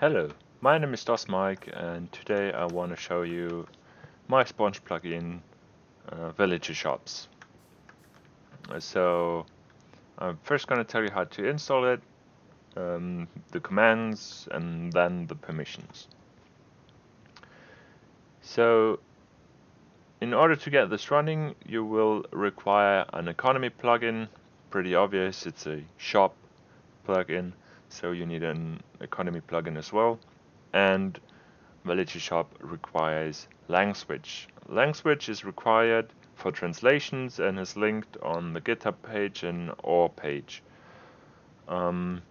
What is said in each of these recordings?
Hello, my name is DosMike and today I want to show you my Sponge plugin uh, Villager Shops. So I'm first going to tell you how to install it, um, the commands and then the permissions. So in order to get this running you will require an economy plugin, pretty obvious, it's a shop plugin so you need an economy plugin as well. And Villager Shop requires LangSwitch. LangSwitch is required for translations and is linked on the GitHub page and Ore page. Um,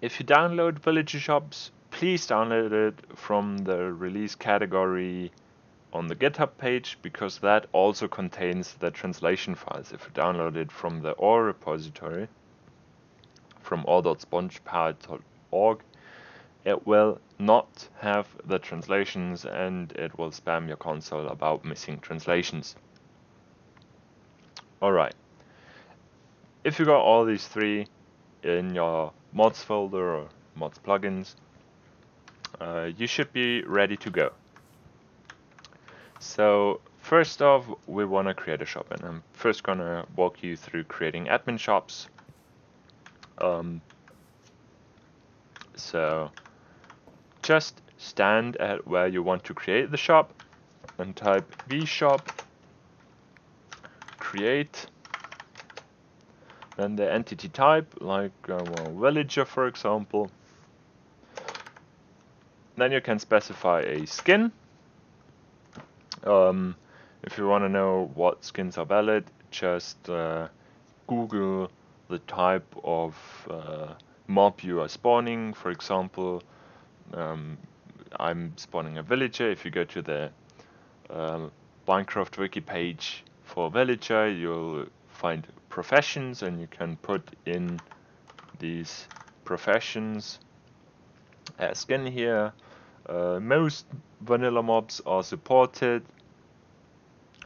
if you download Villager Shops, please download it from the release category on the GitHub page because that also contains the translation files. If you download it from the Ore repository, from ore.spongepowered.org, it will not have the translations and it will spam your console about missing translations. Alright, if you got all these three in your mods folder or mods plugins, uh, you should be ready to go. So first off, we want to create a shop and I'm first going to walk you through creating admin shops um, so just stand at where you want to create the shop and type vshop create then the entity type like uh, well, villager for example. Then you can specify a skin. Um, if you want to know what skins are valid just uh, google the type of uh, mob you are spawning. For example, um, I'm spawning a villager. If you go to the uh, Minecraft wiki page for villager, you'll find professions and you can put in these professions as skin here. Uh, most vanilla mobs are supported,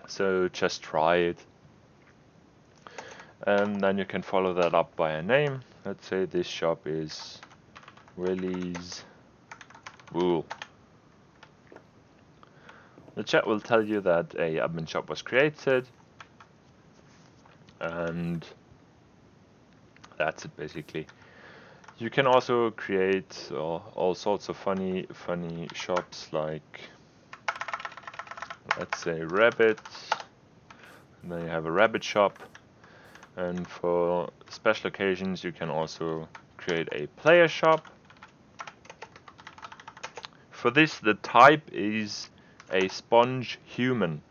so just try it and then you can follow that up by a name. Let's say this shop is Willie's Wool. The chat will tell you that a admin shop was created and that's it basically. You can also create uh, all sorts of funny funny shops like let's say rabbit. And then you have a rabbit shop and for special occasions you can also create a player shop. For this the type is a sponge human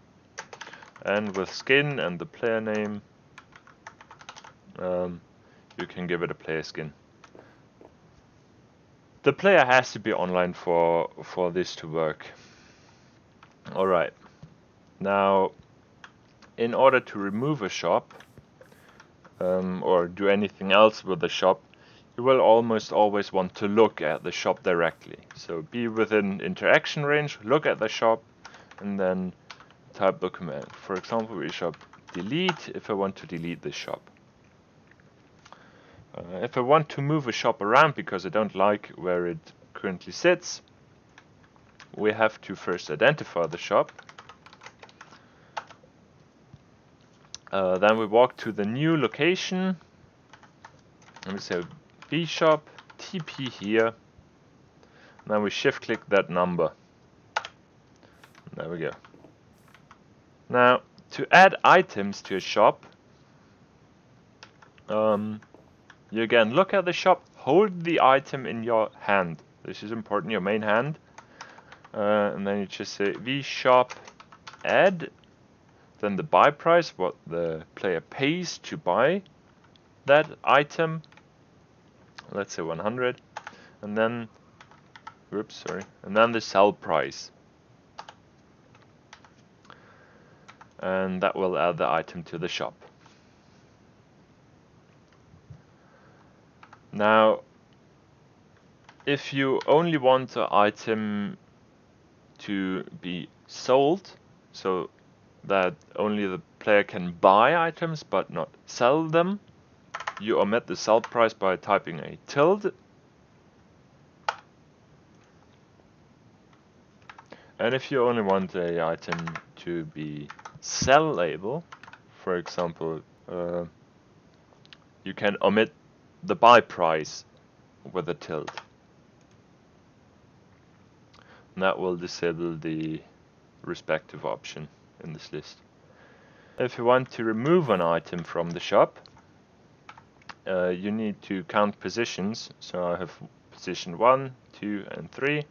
and with skin and the player name um, you can give it a player skin. The player has to be online for for this to work. Alright, now in order to remove a shop um, or do anything else with the shop, you will almost always want to look at the shop directly. So be within interaction range, look at the shop, and then type the command. For example, vshop delete if I want to delete the shop. Uh, if I want to move a shop around because I don't like where it currently sits, we have to first identify the shop Uh, then we walk to the new location. And we say vshop TP here. And then we shift click that number. There we go. Now, to add items to a shop, um, you again look at the shop, hold the item in your hand. This is important, your main hand. Uh, and then you just say vshop add then the buy price, what the player pays to buy that item, let's say 100, and then, whoops, sorry, and then the sell price. And that will add the item to the shop. Now, if you only want the item to be sold, so that only the player can buy items but not sell them. You omit the sell price by typing a tilde. And if you only want a item to be sellable, for example, uh, you can omit the buy price with a tilde. And that will disable the respective option in this list. If you want to remove an item from the shop, uh, you need to count positions. So I have position 1, 2 and 3.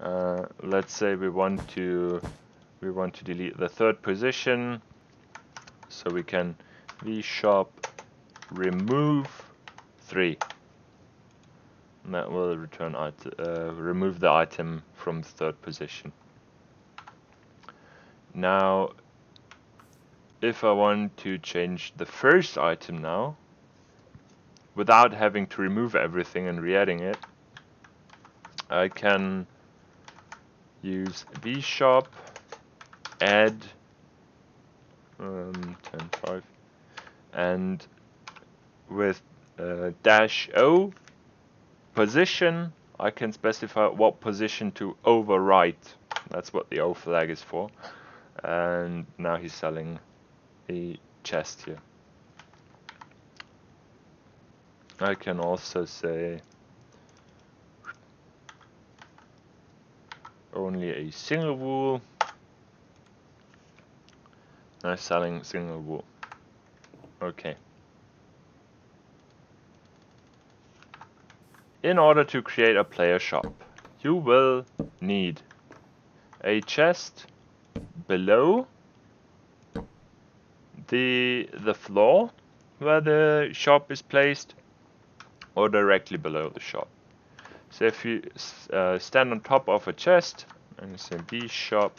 Uh, let's say we want to we want to delete the third position so we can vshop remove 3 and that will return uh, remove the item from the third position now if I want to change the first item now without having to remove everything and re-adding it I can use vshop add um, 10 5 and with uh, dash O position I can specify what position to overwrite. That's what the O flag is for and now he's selling a chest here I can also say only a single wool. Now selling single wool. Okay. In order to create a player shop, you will need a chest below the the floor where the shop is placed or directly below the shop. So if you uh, stand on top of a chest and say vshop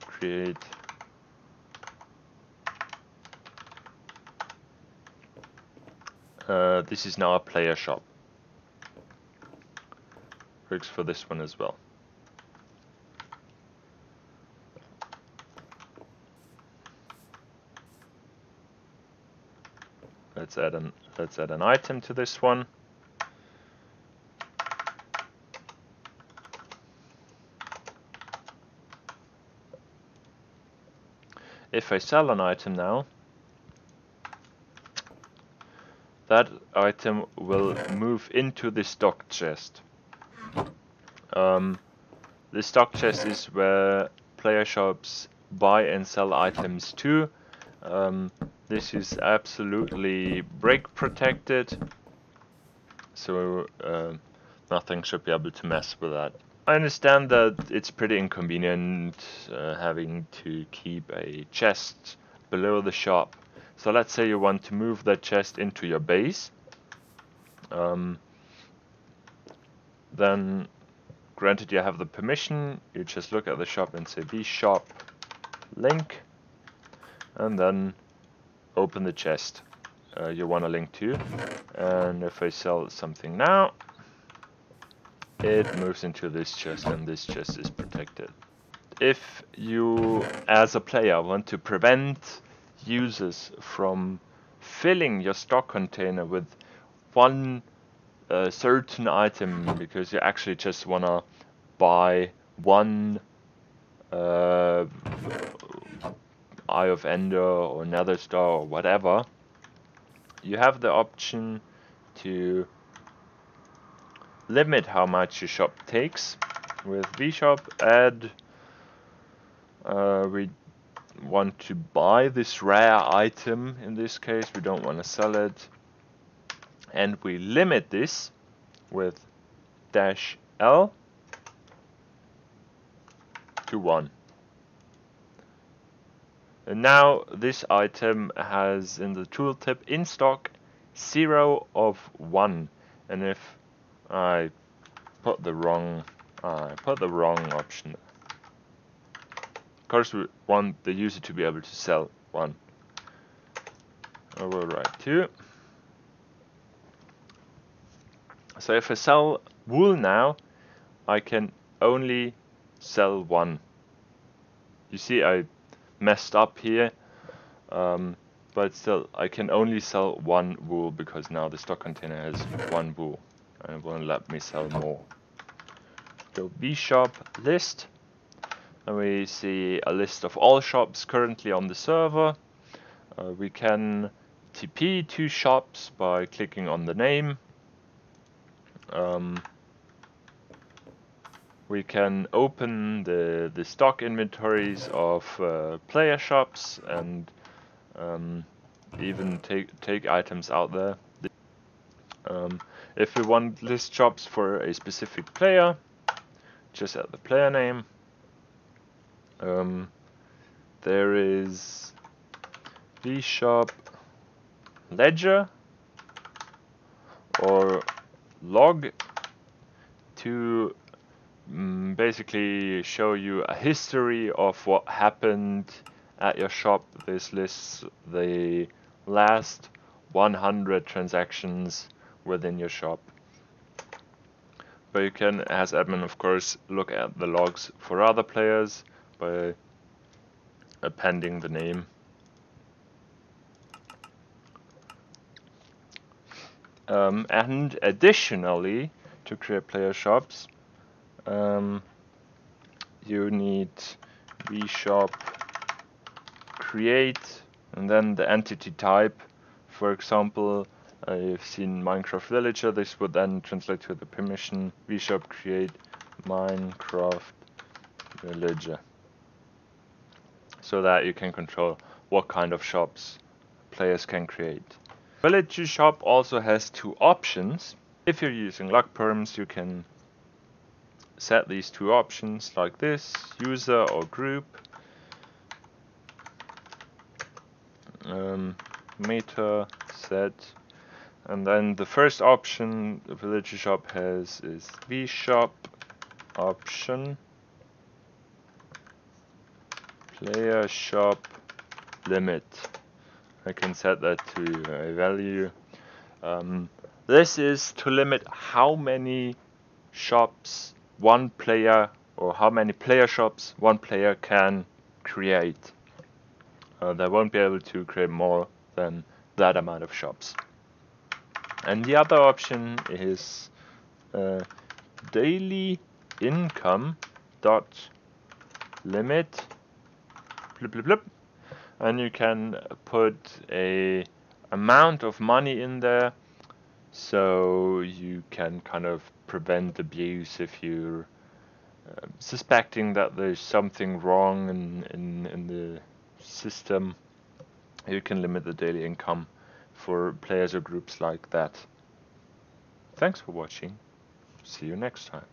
create uh, this is now a player shop. Works for this one as well. Let's add an let's add an item to this one. if I sell an item now, that item will move into the stock chest. Um, the stock chest is where player shops buy and sell items to. Um, this is absolutely break protected, so uh, nothing should be able to mess with that. I understand that it's pretty inconvenient uh, having to keep a chest below the shop. So let's say you want to move that chest into your base. Um, then, granted you have the permission, you just look at the shop and say "shop link, and then open the chest uh, you want to link to. And if I sell something now, it moves into this chest and this chest is protected. If you, as a player, want to prevent users from filling your stock container with one uh, certain item because you actually just want to buy one uh, Eye of Ender or Nether Star or whatever, you have the option to limit how much your shop takes. With vshop add, uh, we want to buy this rare item in this case, we don't want to sell it. And we limit this with dash L to 1. And now this item has in the tooltip in stock 0 of 1. And if I put the wrong I put the wrong option. Of course we want the user to be able to sell one. I will write two. So if I sell wool now, I can only sell one. You see I messed up here, um, but still I can only sell one wool because now the stock container has one wool and it won't let me sell more. Go shop list and we see a list of all shops currently on the server. Uh, we can TP to shops by clicking on the name. Um, we can open the, the stock inventories of uh, player shops and um, even take, take items out there. Um, if we want list shops for a specific player, just add the player name. Um, there is vshop ledger or log to mm, basically show you a history of what happened at your shop. This lists the last 100 transactions within your shop. But you can, as admin, of course, look at the logs for other players by appending the name. Um, and additionally, to create player shops, um, you need vshop create and then the entity type. For example, you've seen Minecraft Villager, this would then translate to the permission vshop create Minecraft Villager. So that you can control what kind of shops players can create. Villager shop also has two options. If you're using LuckPerms, you can set these two options like this, user or group. Um, meta set and then the first option the villager shop has is vshop option player shop limit. I can set that to a value. Um, this is to limit how many shops one player or how many player shops one player can create. Uh, they won't be able to create more than that amount of shops. And the other option is uh, daily income dot limit blip, blip, blip. and you can put a amount of money in there so you can kind of prevent abuse if you're uh, suspecting that there's something wrong in, in, in the system you can limit the daily income for players or groups like that. Thanks for watching. See you next time.